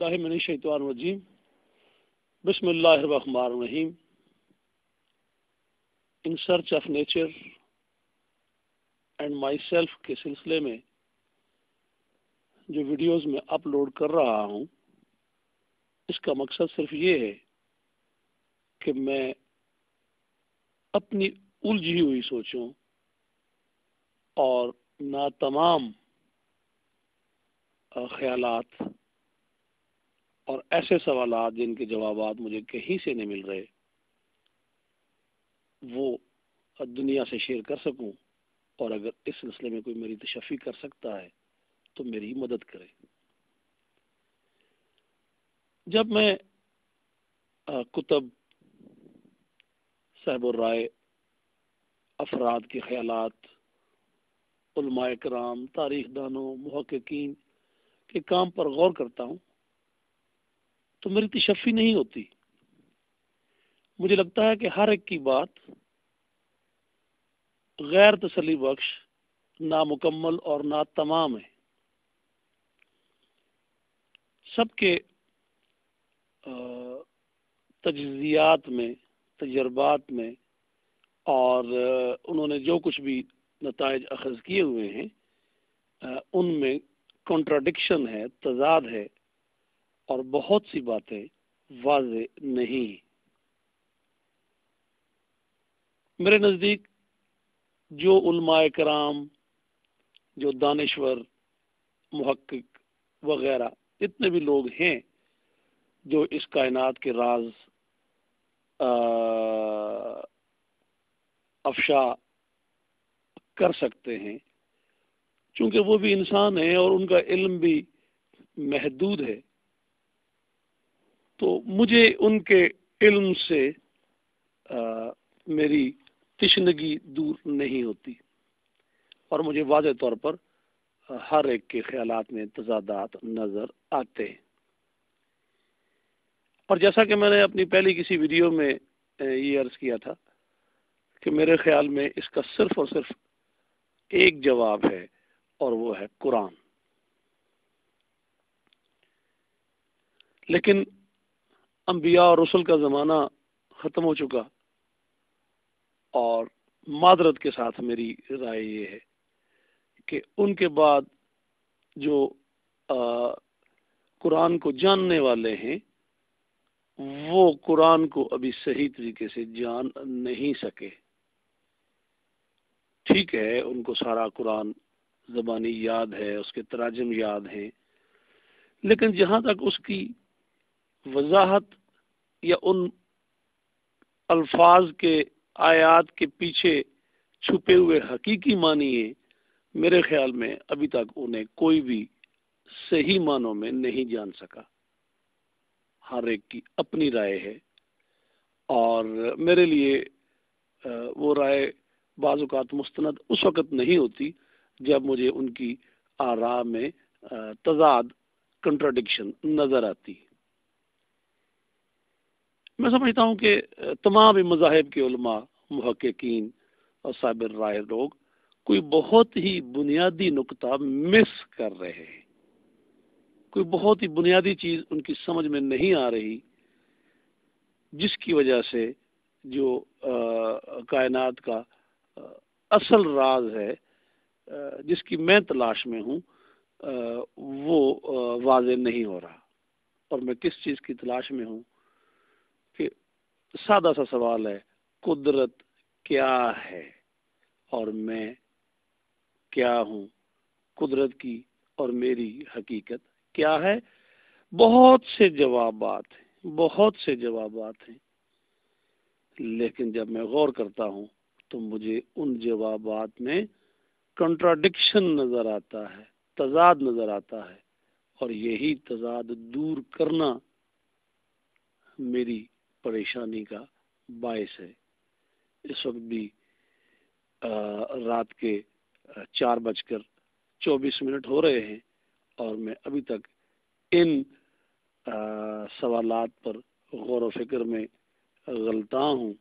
रजीम। बिस्मिल्लाहिर्रहमानिर्रहीम। In search of nature and my self के सिलसिले में जो वीडियोस में अपलोड कर रहा हूँ, इसका मकसद सिर्फ़ ये है कि मैं अपनी उलझी हुई सोचों और ना तमाम ख्यालात और ऐसे सवाल जिनके जवाब मुझे कहीं से नहीं मिल रहे, वो दुनिया से शेयर कर सकूँ, और अगर इस सिलसिले में कोई मेरी तशफ़ी कर सकता है तो मेरी मदद करे। जब मैं कुतब साहब राय अफराद के ख्याल कराम तारीख दानों महक्कीन के काम पर गौर करता हूँ तो मेरी तशफ़ी नहीं होती। मुझे लगता है कि हर एक की बात गैर तसली बख्श, नामुकम्मल और ना तमाम है। सबके तजियात में, तजर्बात में और उन्होंने जो कुछ भी नतज अखज़ किए हुए हैं उनमें कॉन्ट्राडिक्शन है, तजाद है। और बहुत सी बातें वाज नहीं। मेरे नज़दीक जो उलमाए कराम, जो दानश्वर महक्क वगैरह, इतने भी लोग हैं जो इस कायनात के राज अफशा कर सकते हैं। चूँकि वो भी इंसान है और उनका इल्म भी महदूद है तो मुझे उनके इल्म से आ, मेरी तिशनगी दूर नहीं होती। और मुझे वाज तौर पर हर एक के ख्याल में तजादात नज़र आते हैं। और जैसा कि मैंने अपनी पहली किसी वीडियो में ये अर्ज़ किया था कि मेरे ख्याल में इसका सिर्फ़ और सिर्फ़ एक जवाब है और वो है कुरान। लेकिन अम्बिया और रसुल का ज़माना ख़त्म हो चुका और मादरत के साथ मेरी राय ये है कि उनके बाद जो कुरान को जानने वाले हैं, वो कुरान को अभी सही तरीके से जान नहीं सके। ठीक है, उनको सारा कुरान ज़बानी याद है, उसके तराजम याद हैं, लेकिन जहाँ तक उसकी वजाहत या उन अल्फाज के, आयात के पीछे छुपे हुए हकीकी मानिए मेरे ख्याल में अभी तक उन्हें कोई भी सही मानों में नहीं जान सका। हर एक की अपनी राय है और मेरे लिए वो राय बाज़ात मुस्तनद उस वक़्त नहीं होती जब मुझे उनकी आरा में तजाद कंट्राडिक्शन नज़र आती। मैं समझता हूँ कि तमाम मजाहब के महक्कीन और साबिर राय लोग कोई बहुत ही बुनियादी नुकता मिस कर रहे हैं। कोई बहुत ही बुनियादी चीज़ उनकी समझ में नहीं आ रही जिसकी वजह से जो कायनात का आ, असल राज है आ, जिसकी मैं तलाश में हूँ वो वाज नहीं हो रहा। और मैं किस चीज़ की तलाश में हूँ? सादा सा सवाल है, कुदरत क्या है? और मैं क्या हूँ? कुदरत की और मेरी हकीकत क्या है? बहुत से जवाब हैं, बहुत से जवाब हैं। लेकिन जब मैं गौर करता हूँ तो मुझे उन जवाब में कंट्राडिक्शन नज़र आता है, तजाद नज़र आता है। और यही तजाद दूर करना मेरी परेशानी का बायस है। इस वक्त भी रात के चार बजकर चौबीस मिनट हो रहे हैं और मैं अभी तक इन सवालात पर गौर व फ़िक्र में गलता हूँ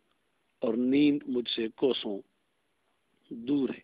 और नींद मुझसे कोसों दूर है।